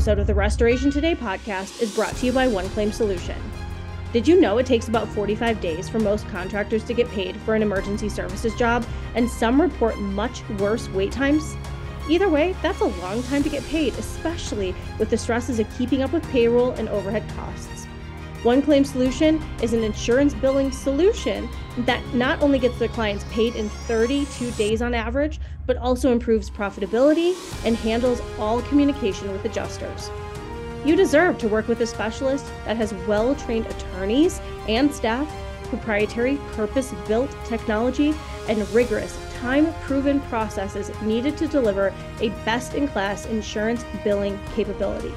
Episode of the Restoration Today podcast is brought to you by One Claim Solution. Did you know it takes about 45 days for most contractors to get paid for an emergency services job, and some report much worse wait times? Either way, that's a long time to get paid, especially with the stresses of keeping up with payroll and overhead costs. One Claim Solution is an insurance billing solution that not only gets their clients paid in 32 days on average, but also improves profitability and handles all communication with adjusters. You deserve to work with a specialist that has well trained attorneys and staff, proprietary purpose built technology, and rigorous time proven processes needed to deliver a best in class insurance billing capability.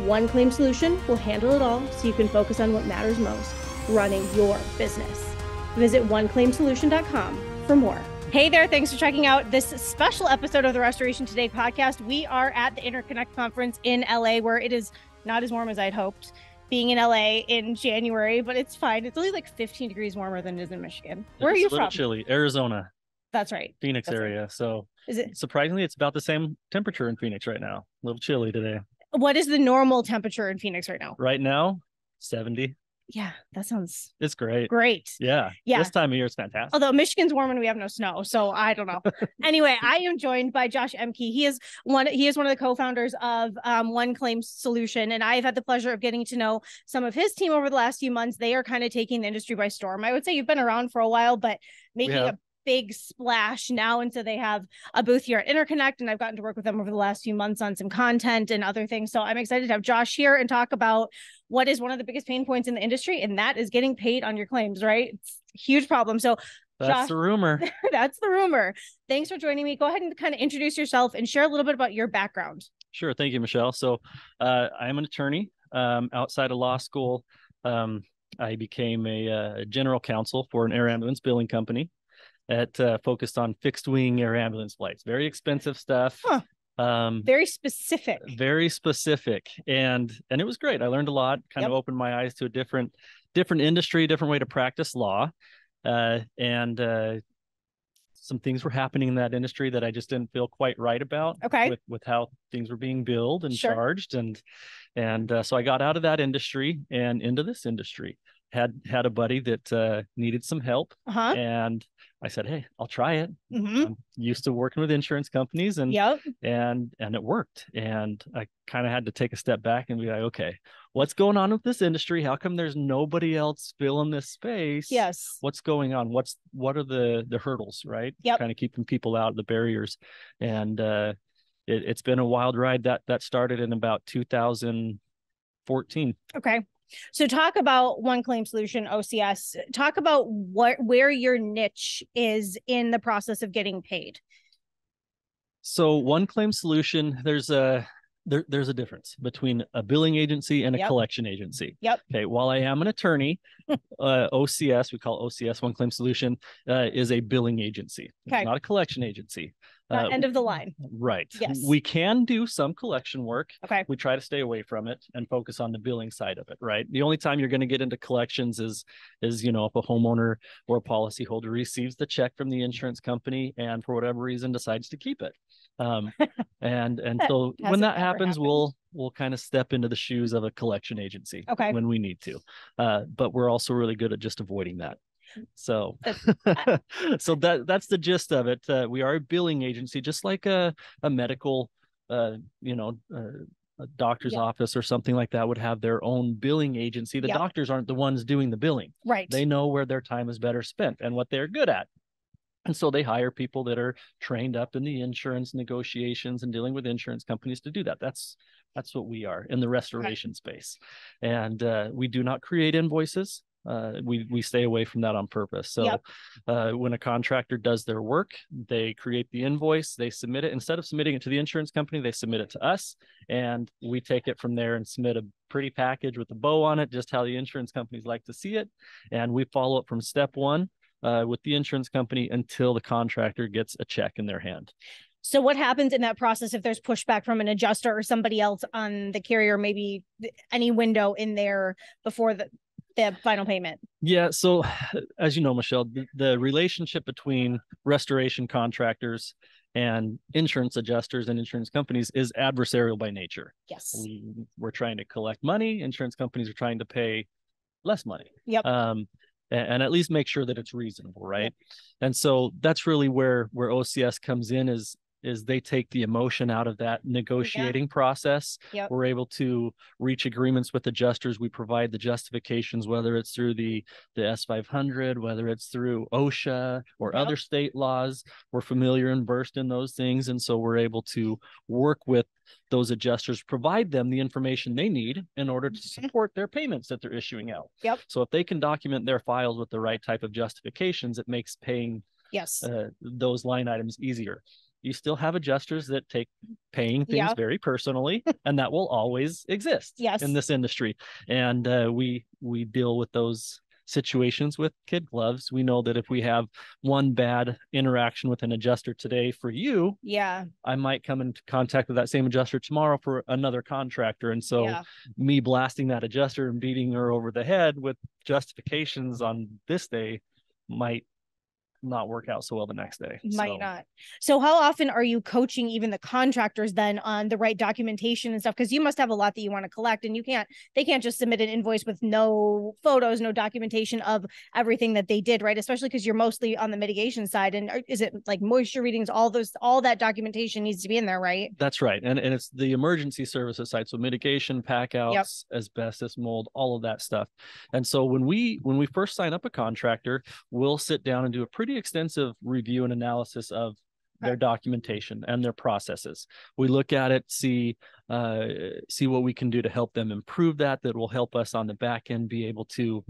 One claim solution will handle it all so you can focus on what matters most running your business. Visit oneclaimsolution.com for more. Hey there, thanks for checking out this special episode of the Restoration Today podcast. We are at the Interconnect conference in LA where it is not as warm as I'd hoped being in LA in January, but it's fine. It's only like 15 degrees warmer than it is in Michigan. Where it's are you a little from? Chilly, Arizona, That's right. Phoenix That's right. area. So Is it surprisingly, it's about the same temperature in Phoenix right now. A little chilly today. What is the normal temperature in Phoenix right now? Right now, 70. Yeah, that sounds It's great. great. Yeah. Yeah. This time of year is fantastic. Although Michigan's warm and we have no snow, so I don't know. anyway, I am joined by Josh Ehmke. He is one. He is one of the co-founders of um, One Claim Solution, and I have had the pleasure of getting to know some of his team over the last few months. They are kind of taking the industry by storm. I would say you've been around for a while, but making a big splash now. And so they have a booth here at Interconnect, and I've gotten to work with them over the last few months on some content and other things. So I'm excited to have Josh here and talk about what is one of the biggest pain points in the industry, and that is getting paid on your claims. Right, it's a huge problem. So That's Josh- the rumor. that's the rumor. Thanks for joining me. Go ahead and kind of introduce yourself and share a little bit about your background. Sure. Thank you, Michelle. So uh, I'm an attorney um, outside of law school. Um, I became a uh, general counsel for an air ambulance billing company that uh, focused on fixed wing air ambulance flights. Very expensive stuff. Huh. Um, Very specific. very specific and and it was great i learned a lot kind of opened my eyes to a different different industry different way to practice law uh and uh some things were happening in that industry that i just didn't feel quite right about Okay. with with how things were being billed and Sure. charged and and uh, so i got out of that industry and into this industry had had a buddy that uh needed some help Uh-huh. and i said hey i'll try it hmm i'm used to working with insurance companies and Yep. and and it worked and i kind of had to take a step back and be like okay what's going on with this industry how come there's nobody else filling this space Yes. what's going on what's what are the the hurdles right Yep. kind of keeping people out of the barriers and uh it, it's been a wild ride that that started in about 2014 Okay. So talk about one claim solution OCS. Talk about what where your niche is in the process of getting paid. so one claim solution there's a there, there's a difference between a billing agency and a Yep. collection agency. Yep. Okay. While I am an attorney, uh, OCS, we call OCS One Claim Solution, uh, is a billing agency. It's not a collection agency. Uh, Uh, end of the line. right. Yes. We can do some collection work. Okay. We try to stay away from it and focus on the billing side of it. Right. The only time you're going to get into collections is is you know if a homeowner or a policyholder receives the check from the insurance company and for whatever reason decides to keep it. Um, and and so when that happens, happened. we'll we'll kind of step into the shoes of a collection agency Okay. when we need to. Uh, but we're also really good at just avoiding that. So, so that that's the gist of it. Uh, we are a billing agency, just like a a medical, uh, you know, uh, a doctor's Yeah. office or something like that would have their own billing agency. The Yeah. doctors aren't the ones doing the billing. Right. They know where their time is better spent and what they're good at. And so they hire people that are trained up in the insurance negotiations and dealing with insurance companies to do that. That's that's what we are in the restoration space. And uh, we do not create invoices. Uh, we we stay away from that on purpose. So Yep. uh, when a contractor does their work, they create the invoice, they submit it. Instead of submitting it to the insurance company, they submit it to us, and we take it from there and submit a pretty package with a bow on it, just how the insurance companies like to see it. And we follow up from step one uh, with the insurance company until the contractor gets a check in their hand. So what happens in that process if there's pushback from an adjuster or somebody else on the carrier, maybe any window in there before the, the final payment? Yeah. So, as you know, Michelle, the, the relationship between restoration contractors and insurance adjusters and insurance companies is adversarial by nature. Yes. We, we're trying to collect money. Insurance companies are trying to pay less money. Yep. Um, and, and at least make sure that it's reasonable, right? And so that's really where where OCS comes in is is they take the emotion out of that negotiating process. Yep. We're able to reach agreements with adjusters. We provide the justifications, whether it's through the the S500, whether it's through OSHA or Yep. other state laws. We're familiar and versed in those things, and so we're able to work with those adjusters, provide them the information they need in order to Mhm. support their payments that they're issuing out. Yep. So if they can document their files with the right type of justifications, it makes paying Yes. uh, those line items easier. You still have adjusters that take paying things Yeah. very personally, and that will always exist Yes. in this industry. And uh, we we deal with those situations with kid gloves. We know that if we have one bad interaction with an adjuster today for you, yeah. I might come into contact with that same adjuster tomorrow for another contractor. And so yeah. me blasting that adjuster and beating her over the head with justifications on this day might not work out so well the next day. Might So, not. So how often are you coaching even the contractors then on the right documentation and stuff? Because you must have a lot that you want to collect and you can't they can't just submit an invoice with no photos, no documentation of everything that they did, right? Especially because you're mostly on the mitigation side. And uh, is it like moisture readings, all those all that documentation needs to be in there, right? That's right. And and it's the emergency services side. So mitigation, pack outs, asbestos, mold, all of that stuff. And so when we when we first sign up a contractor, we'll sit down and do a pretty extensive review and analysis of their documentation and their processes. We look at it, see uh, see what we can do to help them improve that. That will help us on the back end be able to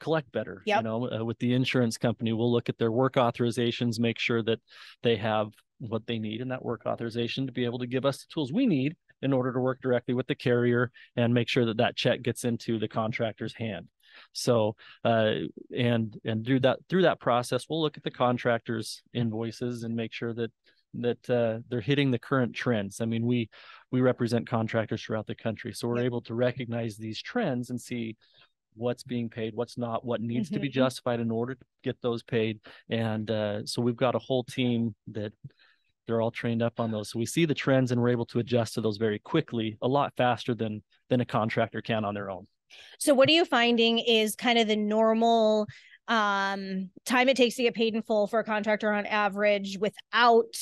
collect better. You know, uh, with the insurance company, we'll look at their work authorizations, make sure that they have what they need in that work authorization to be able to give us the tools we need in order to work directly with the carrier and make sure that that check gets into the contractor's hand. So, uh, and and through that through that process, we'll look at the contractor's invoices and make sure that that uh, they're hitting the current trends. I mean, we we represent contractors throughout the country, so we're able to recognize these trends and see what's being paid, what's not, what needs to be Mhm. justified in order to get those paid. And uh, so we've got a whole team that they're all trained up on those. So we see the trends and we're able to adjust to those very quickly, a lot faster than than a contractor can on their own. So what are you finding is kind of the normal um time it takes to get paid in full for a contractor on average without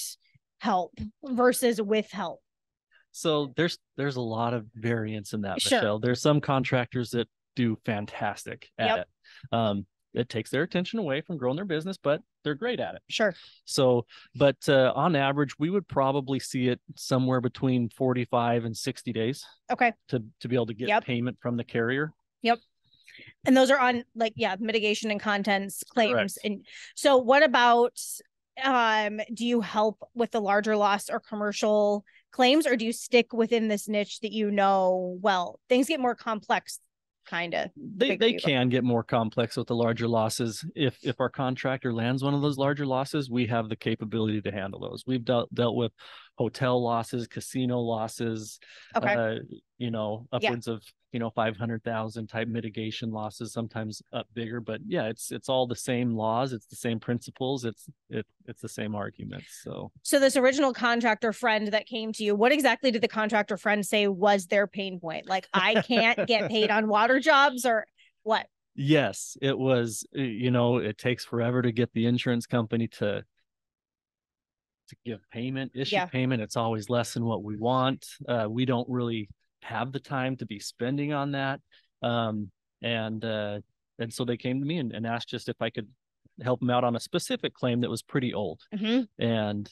help versus with help? So there's there's a lot of variance in that, Sure. Michelle. There's some contractors that do fantastic at Yep. it. Um, it takes their attention away from growing their business, but they're great at it. Sure. So, but uh, on average, we would probably see it somewhere between 45 and 60 days Okay. to to be able to get Yep. payment from the carrier. Yep. And those are on like yeah, mitigation and contents claims. Correct. And so what about um do you help with the larger loss or commercial claims or do you stick within this niche that you know well? Things get more complex kind of. They they can get more complex with the larger losses. If if our contractor lands one of those larger losses, we have the capability to handle those. We've dealt dealt with hotel losses, casino losses, Okay. uh, you know, Yeah. upwards of you know five hundred thousand type mitigation losses, sometimes up bigger. But yeah, it's it's all the same laws, it's the same principles, it's it it's the same arguments. So So this original contractor friend that came to you, what exactly did the contractor friend say was their pain point? Like I can't get paid on water jobs or what? yes, it was. You know, it takes forever to get the insurance company to to give payment, issue Yeah. payment. It's always less than what we want. Uh, we don't really have the time to be spending on that. Um, and uh, and so they came to me and, and asked just if I could help them out on a specific claim that was pretty old. Mhm. and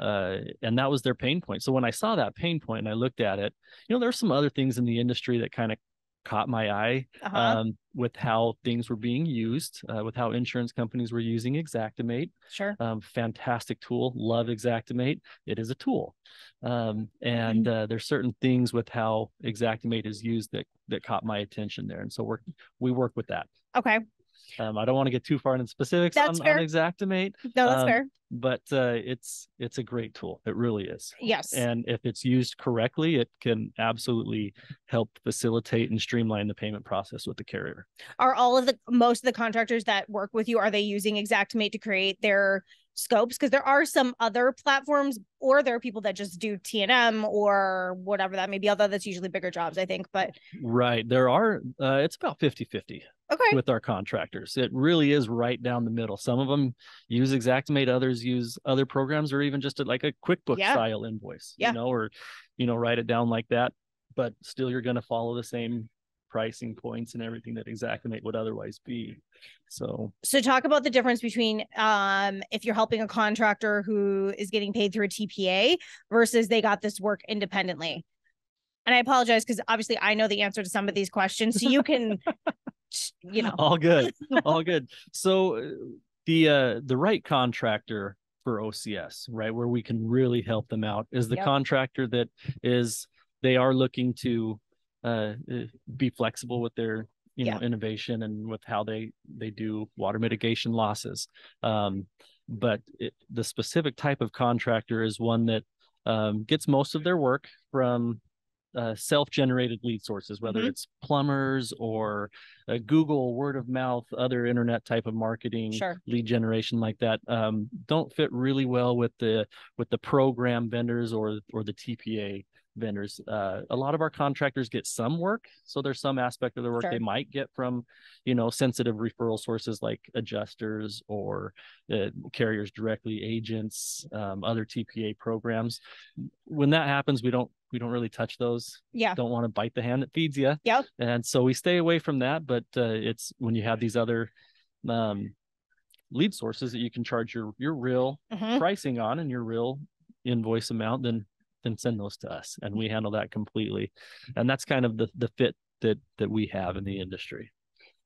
uh and that was their pain point so when i saw that pain point and i looked at it you know there's some other things in the industry that kind of caught my eye Uh-huh. um with how things were being used uh, with how insurance companies were using Xactimate sure. um fantastic tool. Love Xactimate it is a tool. Um and uh, there's certain things with how Xactimate is used that that caught my attention there. And so we're we work with that. Okay. Um i don't want to get too far into specifics That's on, fair. on Xactimate No, that's Um, fair. but uh, it's it's a great tool. It really is. Yes. And if it's used correctly, it can absolutely help facilitate and streamline the payment process with the carrier. are all of the most of the contractors that work with you are they using Xactimate to create their scopes because there are some other platforms or there are people that just do T&M or whatever that may be although that's usually bigger jobs I think but right there are uh, it's about 50 50 okay with our contractors it really is right down the middle some of them use Xactimate others use other programs or even just a, like a QuickBooks Yeah. style invoice Yeah. you know or you know write it down like that but still you're going to follow the same pricing points and everything that Xactimate would otherwise be so so talk about the difference between um if you're helping a contractor who is getting paid through a TPA versus they got this work independently. And I apologize because obviously I know the answer to some of these questions. So you can you know. All good. All good. So uh, the uh the right contractor for ocs right where we can really help them out is the Yep. contractor that is they are looking to uh uh, be flexible with their you know innovation and with how they they do water mitigation losses. Um but it, the specific type of contractor is one that um, gets most of their work from uh, self-generated lead sources, whether Mhm. it's plumbers or uh, Google, word of mouth, other internet type of marketing, Sure. lead generation like that. Um, don't fit really well with the with the program vendors or or the TPA vendors. Uh, a lot of our contractors get some work, so there's some aspect of the work Sure. they might get from, you know, sensitive referral sources like adjusters or uh, carriers directly, agents, um, other TPA programs. When that happens, we don't we don't really touch those Yeah. don't want to bite the hand that feeds you. Yep. And so we stay away from that. But uh, it's when you have these other um, lead sources that you can charge your your real Mhm. pricing on and your real invoice amount, then then send those to us, and we handle that completely. And that's kind of the the fit that that we have in the industry.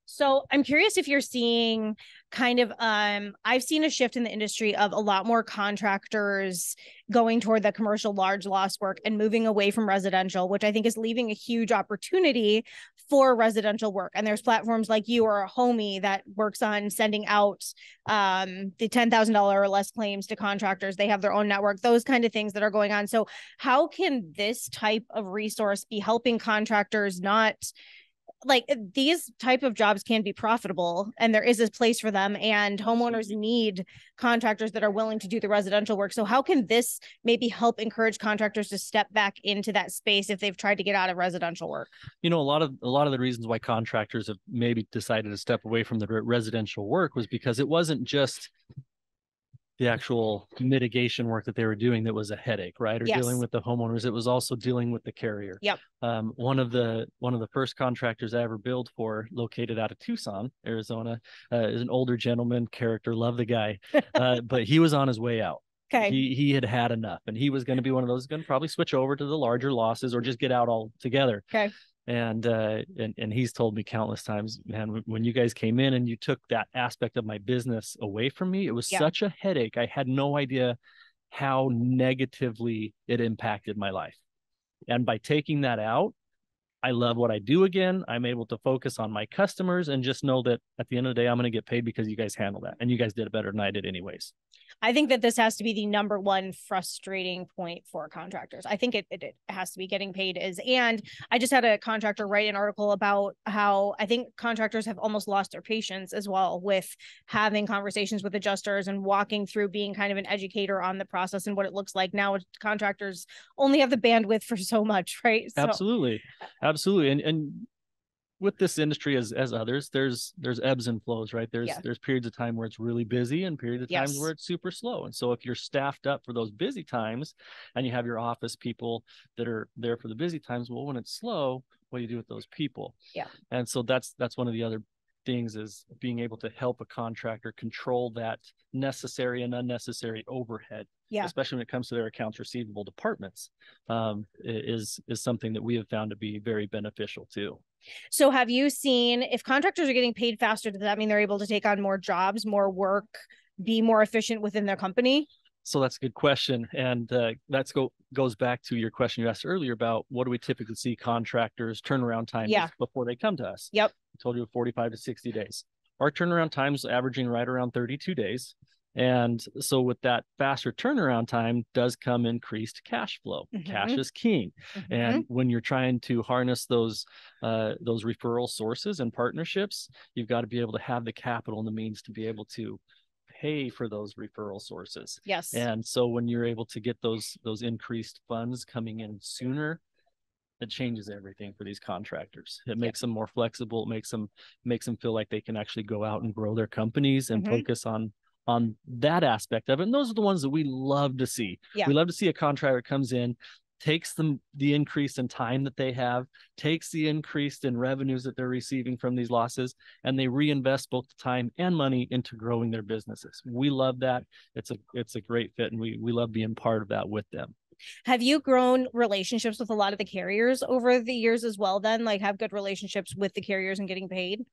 So I'm curious if you're seeing kind of um I've seen a shift in the industry of a lot more contractors going toward the commercial large loss work and moving away from residential, which I think is leaving a huge opportunity for residential work. And there's platforms like you or a Homey that works on sending out um the $10,000 or less claims to contractors. They have their own network, those kind of things that are going on. So how can this type of resource be helping contractors not like these type of jobs can be profitable and there is a place for them and homeowners need contractors that are willing to do the residential work. So how can this maybe help encourage contractors to step back into that space if they've tried to get out of residential work? You know a lot of a lot of the reasons why contractors have maybe decided to step away from the residential work was because it wasn't just the actual mitigation work that they were doing that was a headache right or Yes. dealing with the homeowners it was also dealing with the carrier Yep. um, one of the one of the first contractors i ever billed for located out of tucson arizona uh, is an older gentleman character love the guy uh, but he was on his way out okay he he had had enough and he was going to be one of those going to probably switch over to the larger losses or just get out altogether Okay. And uh and, and he's told me countless times man when- you guys came in and you took that aspect of my business away from me it was Yeah. such a headache i had no idea how negatively it impacted my life and by taking that out I love what I do again. I'm able to focus on my customers and just know that at the end of the day, I'm going to get paid because you guys handle that. And you guys did it better than I did, anyways. I think that this has to be the number one frustrating point for contractors. I think it, it, it has to be getting paid is and i just had a contractor write an article about how i think contractors have almost lost their patience as well with having conversations with adjusters and walking through being kind of an educator on the process and what it looks like. Now contractors only have the bandwidth for so much right? So absolutely. Absolutely. And and with this industry as as others there's there's ebbs and flows right there's Yeah. there's periods of time where it's really busy and periods of times where it's super slow and so if you're staffed up for those busy times and you have your office people that are there for the busy times well when it's slow what do you do with those people Yeah. and so that's that's one of the other things is being able to help a contractor control that necessary and unnecessary overhead Yeah. especially when it comes to their accounts receivable departments um, is is something that we have found to be very beneficial too So have you seen if contractors are getting paid faster, does that mean they're able to take on more jobs, more work, be more efficient within their company? so that's a good question and uh, that's go goes back to your question you asked earlier about what do we typically see contractors turnaround time Yeah. before they come to us Yep. I told you 45 to 60 days our turnaround times averaging right around 32 days and so with that faster turnaround time does come increased cash flow cash Mhm. is king Mhm. and when you're trying to harness those uh, those referral sources and partnerships you've got to be able to have the capital and the means to be able to pay for those referral sources. Yes. And so when you're able to get those those increased funds coming in sooner, it changes everything for these contractors. It makes them more flexible, it makes them makes them feel like they can actually go out and grow their companies and Mhm. focus on on that aspect of it. And those are the ones that we love to see. Yeah. We love to see a contractor comes in, takes them the increase in time that they have, takes the increase in revenues that they're receiving from these losses, and they reinvest both the time and money into growing their businesses. We love that. It's a it's a great fit, and we we love being part of that with them. Have you grown relationships with a lot of the carriers over the years as well? Then, like, have good relationships with the carriers and getting paid?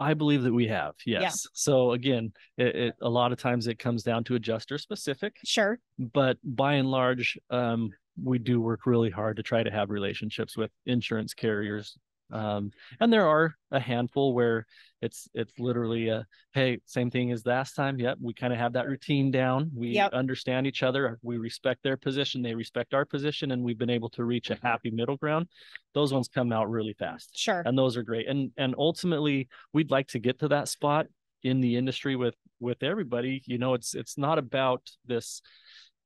I believe that we have, Yeah. yes. So again, it, it a lot of times it comes down to adjuster specific, Sure. but by and large, um, we do work really hard to try to have relationships with insurance carriers. Um, and there are a handful where it's it's literally a hey, same thing as last time. Yep, we kind of have that routine down. We Yep. understand each other. We respect their position. They respect our position, and we've been able to reach a happy middle ground. Those ones come out really fast Sure. and those are great and and ultimately we'd like to get to that spot in the industry with with everybody you know it's it's not about this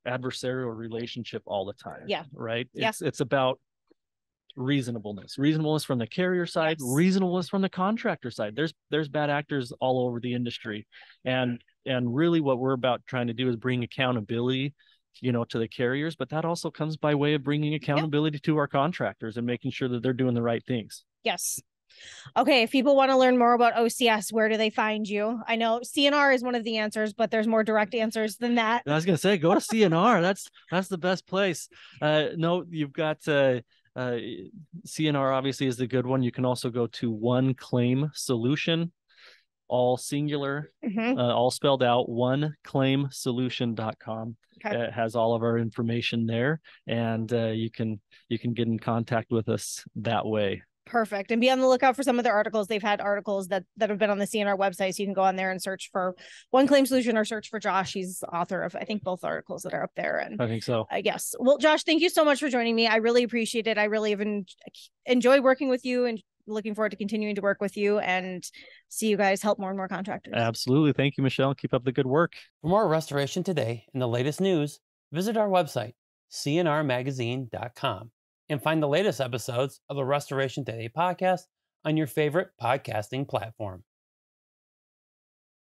adversarial relationship all the time Yeah. right Yeah. it's it's about reasonableness reasonableness from the carrier side Yes. reasonableness from the contractor side there's there's bad actors all over the industry and and really what we're about trying to do is bring accountability you know to the carriers but that also comes by way of bringing accountability to our contractors and making sure that they're doing the right things Yes. Okay, if people want to learn more about OCS, where do they find you? I know C&R is one of the answers, but there's more direct answers than that. I was gonna say, go to C&R. That's that's the best place. Uh, no, you've got uh, uh, C&R. Obviously, is the good one. You can also go to One Claim Solution, all singular, Mhm. uh, all spelled out. one OneClaimSolution.com. Okay. It has all of our information there, and uh, you can you can get in contact with us that way. Perfect. And be on the lookout for some of their articles. They've had articles that that have been on the C&R website. So you can go on there and search for one claim solution or search for Josh. He's the author of I think both articles that are up there. And I think so. I guess. Well, Josh, thank you so much for joining me. I really appreciate it. I really have en- enjoyed working with you and looking forward to continuing to work with you and see you guys help more and more contractors. Absolutely. Thank you, Michelle. Keep up the good work. For more restoration today and the latest news, visit our website, cnrmagazine.com, and find the latest episodes of the Restoration Today podcast on your favorite podcasting platform.